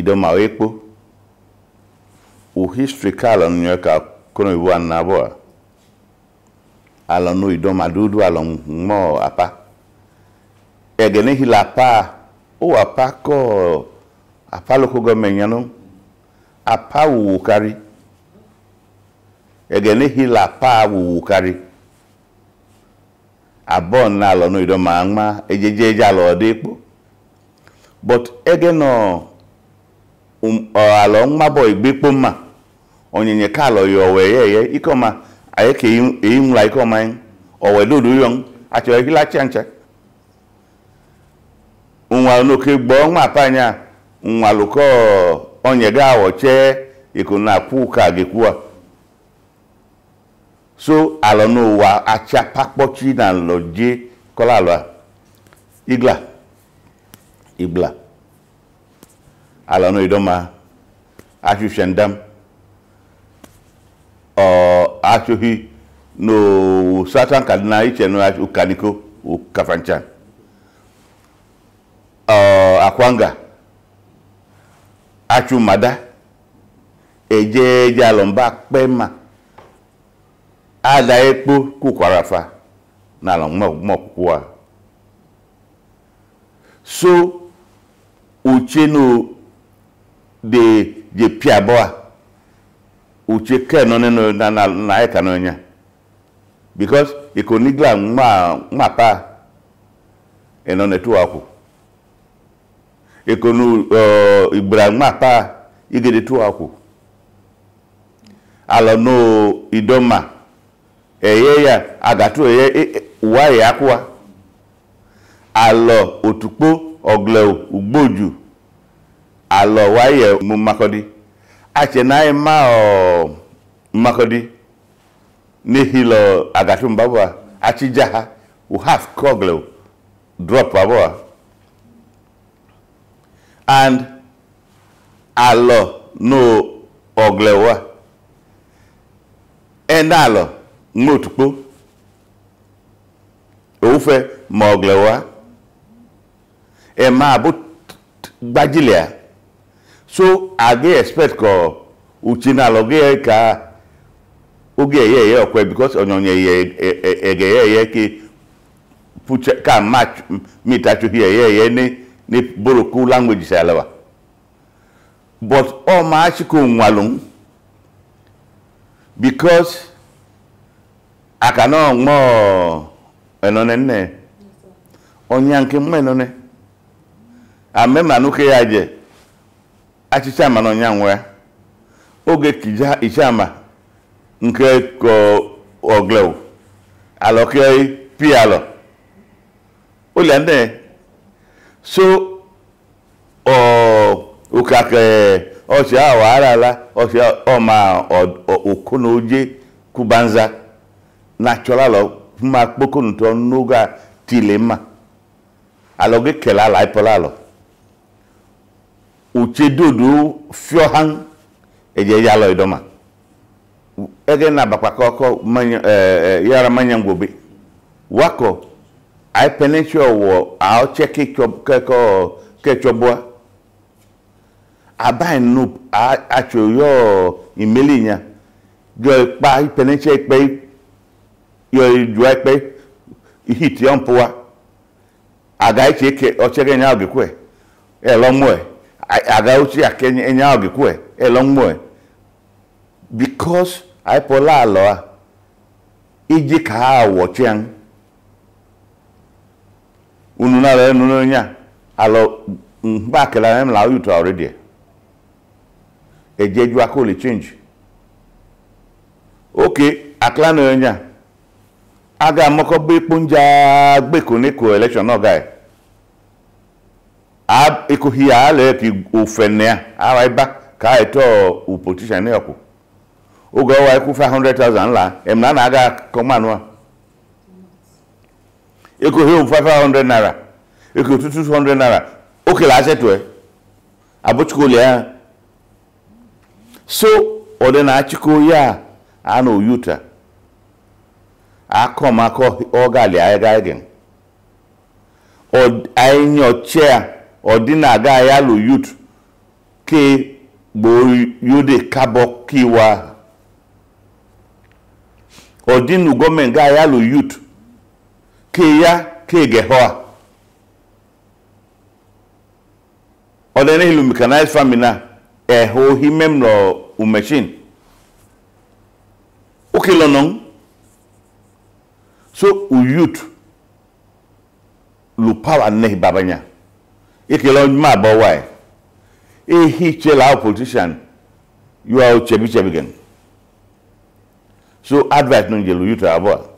idoma ekpo uhistri ka alɔnu nyɔɛ ka kono ibu anabɔ alɔnu idoma dudu alɔnu ŋmɔ apa ɛgɛne hi la apa o apa ko apa loko gɔmɛ nyanu apa wuwu kari ɛgɛne hi la apa wuwu kari abɔ na alɔnu idoma ŋma edzedze edze alɔ ɔde but egeno alọ mmabọ igbe mma onyinye ka alọ ya owe ya eye ikoma aye ka eyi nla ikoma owe dodo yon achọ ekila chancha nwa n'oke gbọ nwa panya nwa lụkọ onye ga awọche ikuna akwu ka gekwu a so alọ n'ụwa acha pakpọchi na nlọje kọla alọ igla igla ala n'idoma achu shendam or achuhi no satan kadina iche no achu kaniko akwanga achu mada eje eje alomba pema ada ekpo kukwarafa na ala mọkwụkwọ a so uche no de je pia boa uche ke no neno na na na e kanu nya because e ko nigla ma ma pa e no ne tu aku e ko nu ibrahim ma pa igede e tu aku ala no idoma e ye ya agatu e eye e, e, wa ya kwa alo otupo ogle ugboju alɔ wayɛ mu makɔdi atsɛ n'ayɛ ma o makɔdi nehi lɔ agatu ba bɔ atsi dza ha half kɔglɛ drop ba and alɔ no ɔglɛ wa ɛna alɔ ŋlo tukpo owu fɛ ma ɔglɛ wa so again expect ko uche na-alọ ka oge eghe eghe okwe because onyonyo eghe e, eghe eghe ke pucha ka match meet achụghị eghe eghe ni ni boroku language si alawa but ọ ma achịkọ nwalụ because aka na ọṅụọ enone nne onye nke mma enone amemanu ke ya je achịcha ama na ọnyanwụ ya oge ichama nke oglewu alọke pialọ ụlọndị so ụkake ọchị ahụ arala ọchị ọma okó na oje kubanza nachọlalọ mma kpokọntọ n'oge a tile mma alọge kele ala alọ. uche dodo fiohan eje yalo idoma ege na bakwa koko manya eh, eh yara manya ngobe wako ai peninsula wo ao cheki keko kechobwa abai no acho yo imelinya jo pa peninsula pe yo jo pe hiti onpoa aga icheke ochege nya ogekwe elomwe aga ochie aka enye ahụ gị kwue elo mmụọ bikos aịpụla alọ iji ka ha wọchịa unu na alọ enu n'onye a alọ mba mm, akela m la yutu already ejeju ju aka ole change oke akla na onye a aga amakọ bụ ikpu nja gbeko n'ịkụ elekshọn ọga ekohia ala ki ofene ara iba ka eto u politician ne oku ogo five hundred 500000 la em na na aga koma no ekohia five hundred naira eko hundred naira oke la so ode na achiko ya na oyuta akọ makọ ọ anyị ọ dị na aga ya lụ yut ke gboo yode kabọ kiwa ọ dị na gọọmenti ga ya lụ yut ke ya ke gehoa ọ dị na ilu mechanized farming na ẹhọ e himem na umechin ó kè lọ́nà so uyut lu power nẹ́ẹ̀ babanya. ikelo ma bo why e he chela politician you are chebi chebi again so advice no jelu you to avoid